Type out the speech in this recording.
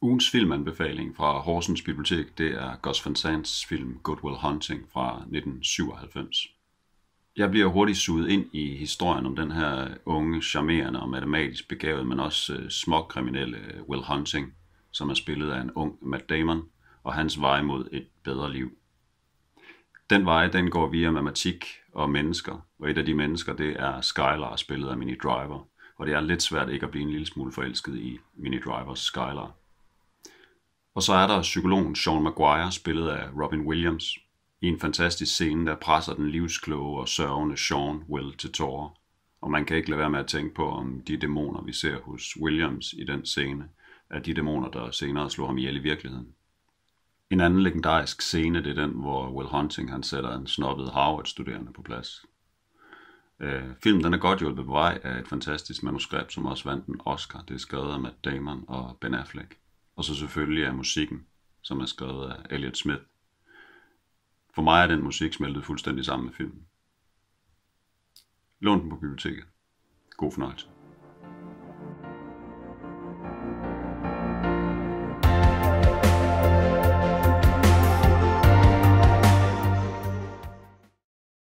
Ugens filmanbefaling fra Horsens Bibliotek, det er Gus Van Sants film Good Will Hunting fra 1997. Jeg bliver hurtigt suget ind i historien om den her unge, charmerende og matematisk begavet, men også øh, småkriminelle øh, Will Hunting, som er spillet af en ung Matt Damon, og hans vej mod et bedre liv. Den vej, den går via matematik og mennesker, og et af de mennesker, det er Skylar, spillet af Mini Driver, og det er lidt svært ikke at blive en lille smule forelsket i Mini Drivers Skylar. Og så er der psykologen Sean Maguire, spillet af Robin Williams, i en fantastisk scene, der presser den livskloge og sørgende Sean Will til tårer. Og man kan ikke lade være med at tænke på, om de dæmoner, vi ser hos Williams i den scene, er de dæmoner, der senere slår ham ihjel i virkeligheden. En anden legendarisk scene, det er den, hvor Will Hunting han sætter en snobbet Harvard-studerende på plads. Øh, filmen den er godt hjulpet på vej af et fantastisk manuskript, som også vandt en Oscar. Det er skrevet af Matt Damon og Ben Affleck. Og så selvfølgelig af musikken, som er skrevet af Elliot Smith. For mig er den musik smeltet fuldstændig sammen med filmen. Lån den på biblioteket. God fornøjelse.